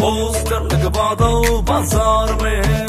Poster लगवा दो बाज़ार में।